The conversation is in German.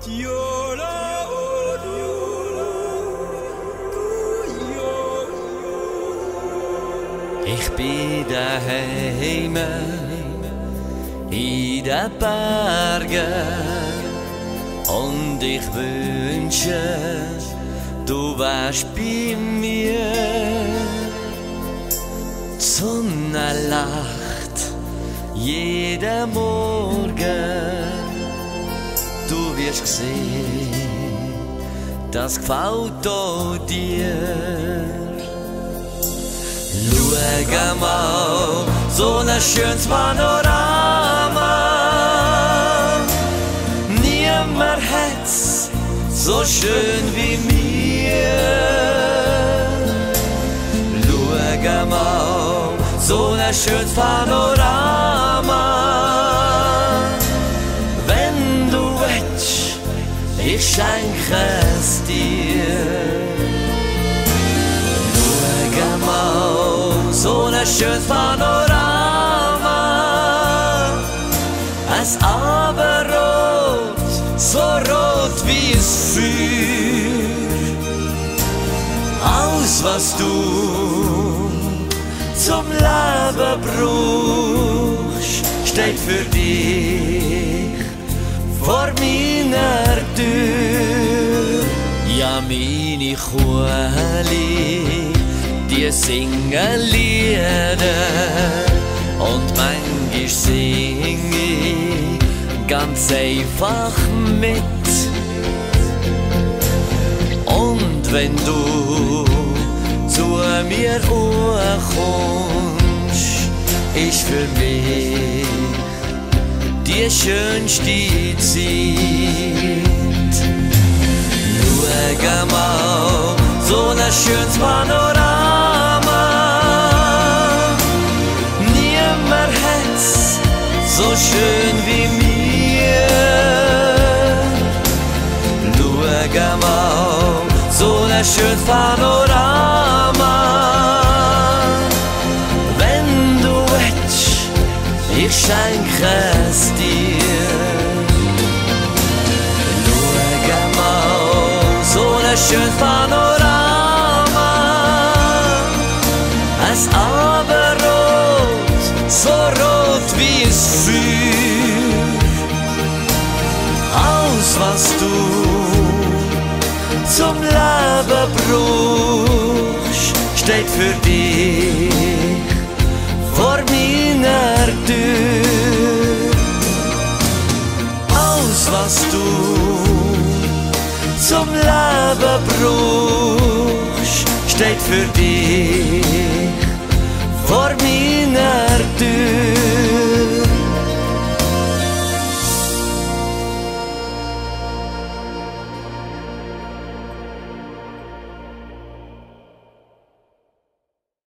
Ich bin daheim in den Bergen und ich wünsche, du wärst bei mir. Die Sonne lacht jeden Morgen, wirst sehen, das gefällt dir. Schau mal, so ein schönes Panorama. Niemand hat's so schön wie mir. Schau mal, so ein schönes Panorama. Schenke es dir. Schau mal, so ein schönes Panorama. Es Abendrot, so rot wie es Feuer. Alles, was du zum Leben brauchst, steht für dich vor. Ja, meine Kuhli, die singen Lieder und manchmal sing ich ganz einfach mit. Und wenn du zu mir kommst, ist für mich die schönste Zeit. Schönes Panorama. Niemand hat's so schön wie mir. Schau mal, so ein schönes Panorama. Wenn du willst, ich schenke es dir. Schau mal, Es Abendrot, so rot wie es Feuer. Alles, was du zum Leben brauchst, steht für dich vor meiner Tür. Alles, was du zum Leben brauchst, steht für dich vor mir.